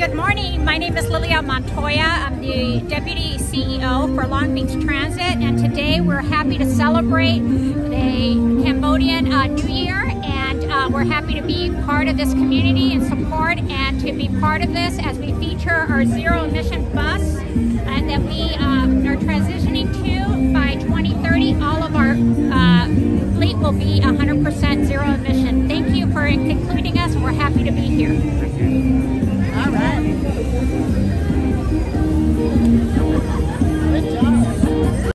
Good morning. my name is Lilia Montoya. I'm the Deputy CEO for Long Beach Transit, and today we're happy to celebrate the Cambodian uh, New Year, and uh, we're happy to be part of this community and support, and to be part of this as we feature our zero emission bus and that we um, are transitioning to by 2030. All of our uh, fleet will be 100% zero emission. Thank you for including us, we're happy to be here.